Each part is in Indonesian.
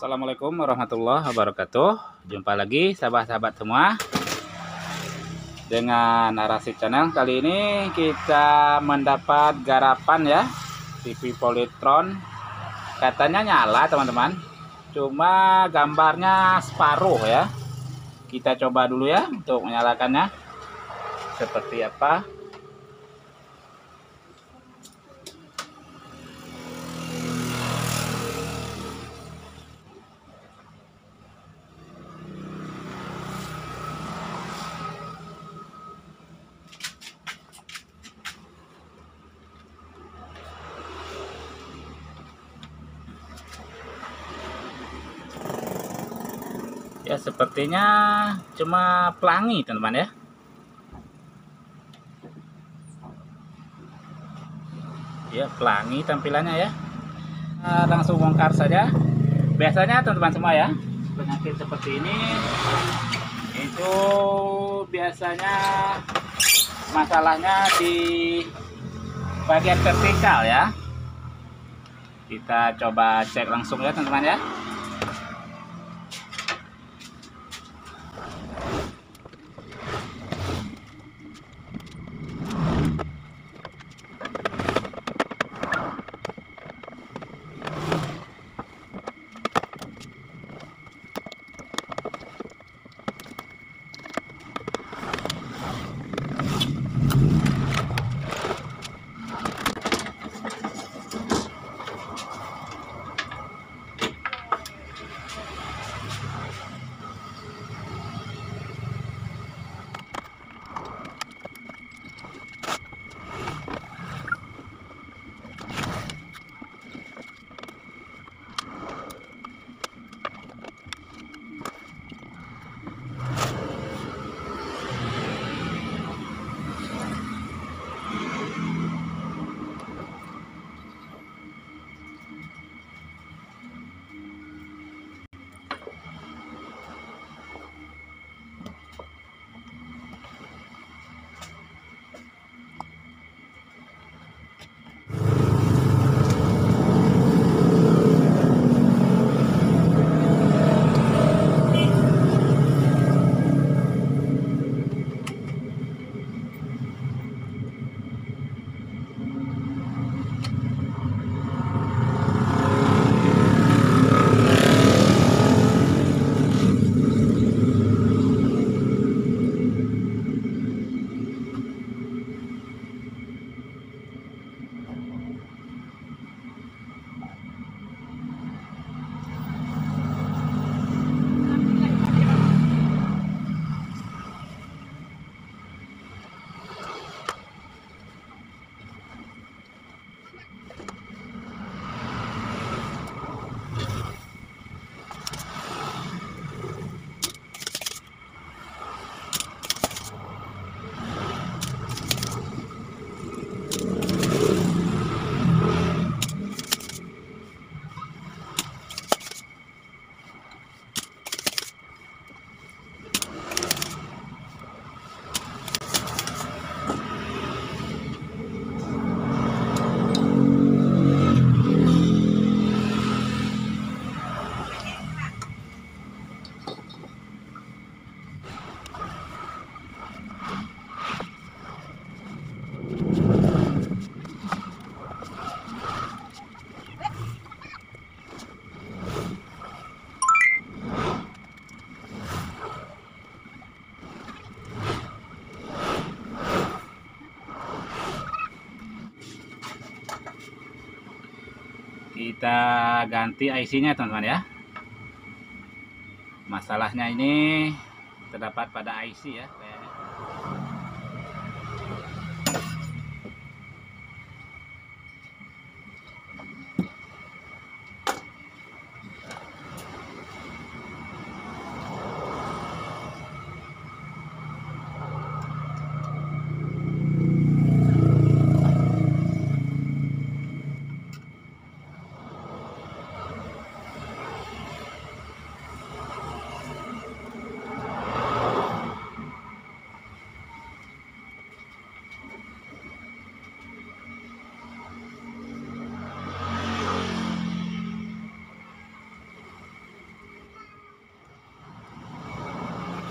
Assalamualaikum warahmatullahi wabarakatuh. Jumpa lagi sahabat-sahabat semua. Dengan narasi channel Kali ini kita mendapat garapan ya TV Polytron. Katanya nyala teman-teman. Cuma gambarnya separuh ya. Kita coba dulu ya Untuk menyalakannya. Seperti apa ya sepertinya cuma pelangi teman-teman ya. Ya pelangi tampilannya ya. Nah, langsung bongkar saja. Biasanya teman-teman semua ya penyakit seperti ini itu biasanya masalahnya di bagian vertikal ya. Kita coba cek langsung ya teman-teman ya kita ganti IC-nya teman-teman ya. Masalahnya ini terdapat pada IC ya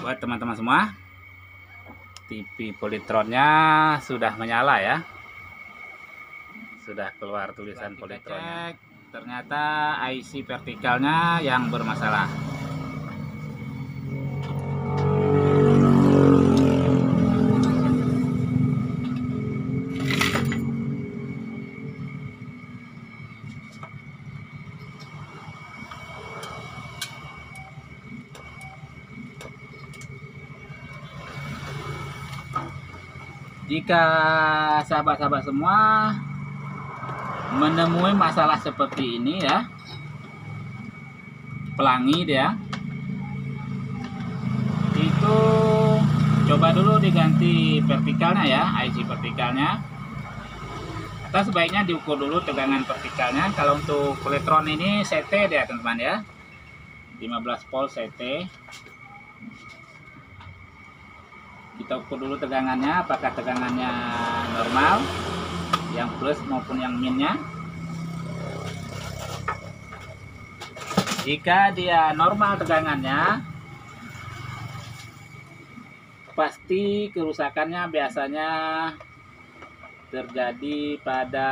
buat teman-teman semua. TV Polytronnya sudah menyala ya. Sudah keluar tulisan Polytron ternyata IC vertikalnya yang bermasalah jika sahabat-sahabat semua menemui masalah seperti ini ya pelangi dia itu coba dulu diganti vertikalnya ya IC vertikalnya. Atau sebaiknya diukur dulu tegangan vertikalnya. Kalau untuk elektron ini CT dia teman-teman ya. 15 volt CT kita ukur dulu tegangannya apakah tegangannya normal yang plus maupun yang minnya. Jika dia normal tegangannya pasti kerusakannya biasanya terjadi pada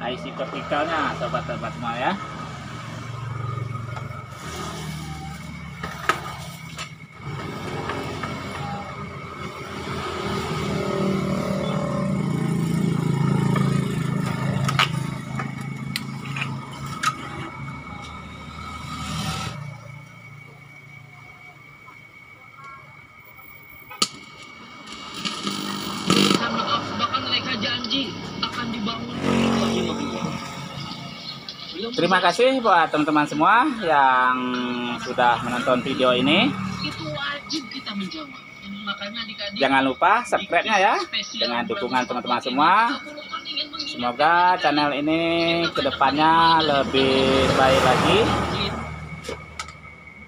IC vertikalnya sobat-sobat semua ya Terima kasih buat teman-teman semua yang sudah menonton video ini. Itu wajib kita menjawab. Makanya adik-adik Jangan lupa subscribe-nya ya dengan dukungan teman-teman semua. Semoga channel ini ke depannya lebih baik lagi.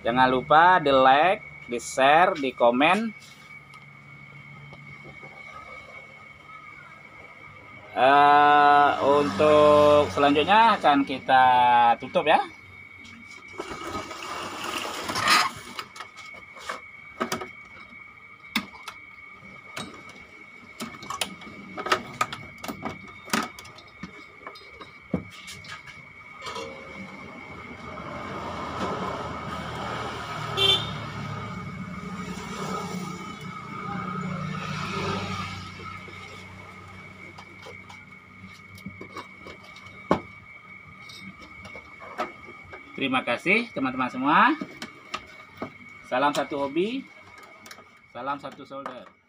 Jangan lupa di like, di share, di komen. Eh, untuk selanjutnya akan kita tutup ya. Terima kasih teman-teman semua. Salam satu hobi. Salam satu solder.